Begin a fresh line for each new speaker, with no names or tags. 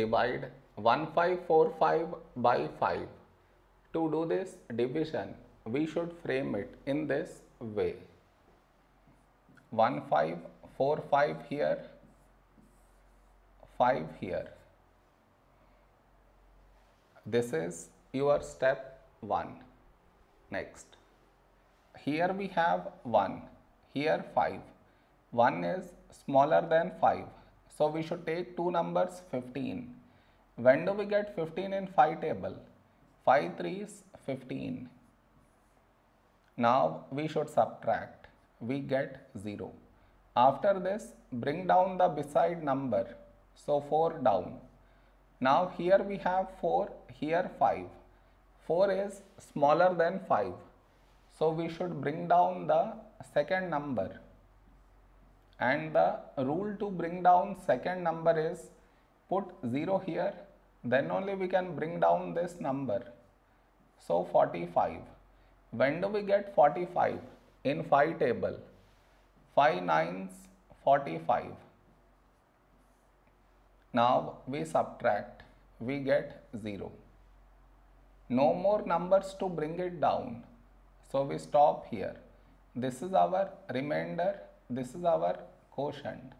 divide 1545 by 5. To do this division, we should frame it in this way. 1545 here, 5 here. This is your step 1. Next, here we have 1, here 5. 1 is smaller than 5. So we should take two numbers 15. When do we get 15 in 5 table? 5 3 is 15. Now we should subtract. We get 0. After this, bring down the beside number. So 4 down. Now here we have 4, here 5. 4 is smaller than 5. So we should bring down the second number. And the rule to bring down second number is put 0 here. Then only we can bring down this number. So 45. When do we get 45? In 5 table. 5 nines 45. Now we subtract. We get 0. No more numbers to bring it down. So we stop here. This is our remainder. This is our quotient.